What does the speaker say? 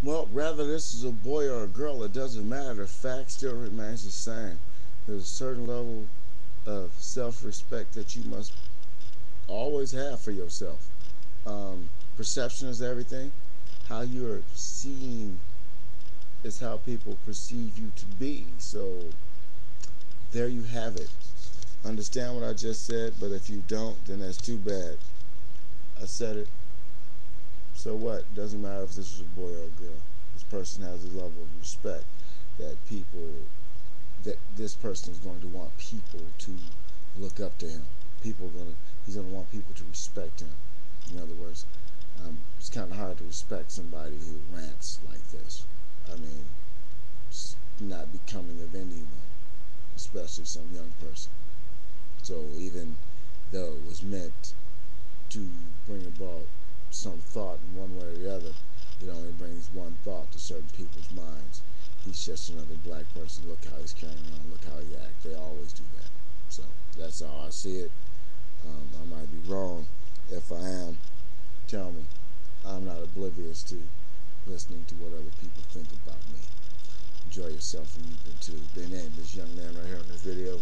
Well, whether this is a boy or a girl, it doesn't matter. The fact still remains the same. There's a certain level of self-respect that you must always have for yourself. Um, perception is everything. How you are seen is how people perceive you to be. So there you have it. Understand what I just said, but if you don't, then that's too bad. I said it. So what? Doesn't matter if this is a boy or a girl. This person has a level of respect that people that this person is going to want people to look up to him. People are going to he's going to want people to respect him. In other words, um, it's kind of hard to respect somebody who rants like this. I mean, it's not becoming of anyone, especially some young person. So even though it was meant to bring about some thought in one way or the other, it only brings one thought to certain people's minds. He's just another black person. Look how he's carrying on. Look how he acts. They always do that. So that's how I see it. Um, I might be wrong. If I am, tell me. I'm not oblivious to listening to what other people think about me. Enjoy yourself and you've been too. Their name, this young man right here in this video.